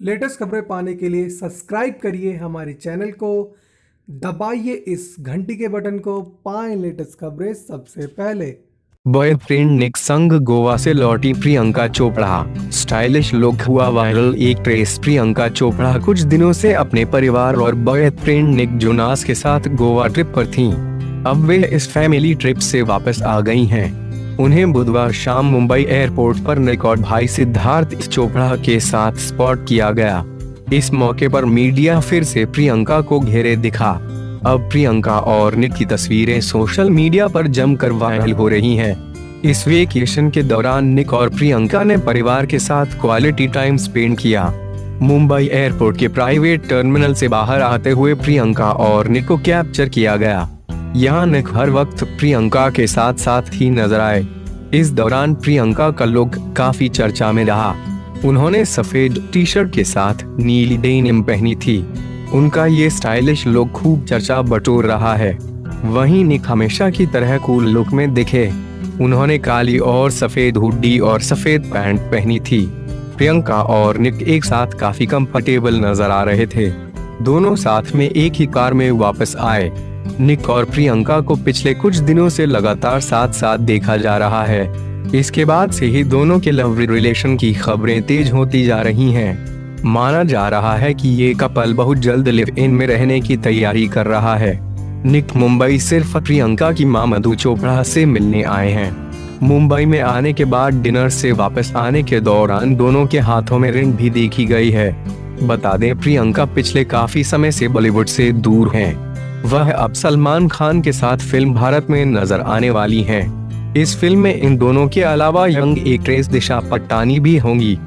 Latest खबरें पाने के लिए सब्सक्राइब करिए हमारे चैनल को दबाइए इस घंटी के बटन को पाएँ लेटेस्ट खबरें सबसे पहले बॉयफ्रेंड निक संग गोवा से लौटी प्रियंका चोपड़ा स्टाइलिश लुक हुआ वायरल एक ट्रेस प्रियंका चोपड़ा कुछ दिनों से अपने परिवार और बॉयफ्रेंड निक जोनास के साथ गोवा ट्रिप पर थीं। अब वे इस फैमिली ट्रिप से वापस आ गई हैं। उन्हें बुधवार शाम मुंबई एयरपोर्ट पर और भाई सिद्धार्थ चोपड़ा के साथ स्पॉट किया गया। इस मौके पर मीडिया फिर से प्रियंका को घेरे दिखा। अब प्रियंका और निक की तस्वीरें सोशल मीडिया पर जमकर वायरल हो रही हैं। इस वेकेशन के दौरान निक और प्रियंका ने परिवार के साथ क्वालिटी टाइम स्पेंड किया। मुंबई एयरपोर्ट के प्राइवेट टर्मिनल से बाहर आते हुए प्रियंका और निक को कैप्चर किया गया। यहाँ निक हर वक्त प्रियंका के साथ साथ ही नज़र आए। इस दौरान प्रियंका का लुक काफ़ी चर्चा में रहा। उन्होंने सफ़ेद टी शर्ट के साथ नीली डेनिम पहनी थी। उनका ये स्टाइलिश लुक खूब चर्चा बटोर रहा है। वहीं निक हमेशा की तरह कूल लुक में दिखे। उन्होंने काली और सफ़ेद हुड्डी और सफ़ेद पैंट पहनी थी। प्रियंका और निक एक साथ काफ़ी कंफर्टेबल नज़र आ रहे थे। दोनों साथ में एक ही कार में वापस आए। निक और प्रियंका को पिछले कुछ दिनों से लगातार साथ साथ देखा जा रहा है इसके बाद से ही दोनों के लव रिलेशन की खबरें तेज होती जा रही हैं। माना जा रहा है कि ये कपल बहुत जल्द लिव इन में रहने की तैयारी कर रहा है निक मुंबई सिर्फ़ प्रियंका की माँ मधु चोपड़ा से मिलने आए हैं मुंबई में आने के बाद डिनर से वापस आने के दौरान दोनों के हाथों में रिंग भी देखी गई है बता दें प्रियंका पिछले काफ़ी समय से बॉलीवुड से दूर हैं। वह अब सलमान खान के साथ फ़िल्म भारत में नज़र आने वाली हैं। इस फ़िल्म में इन दोनों के अलावा यंग एक्ट्रेस दिशा पट्टानी भी होंगी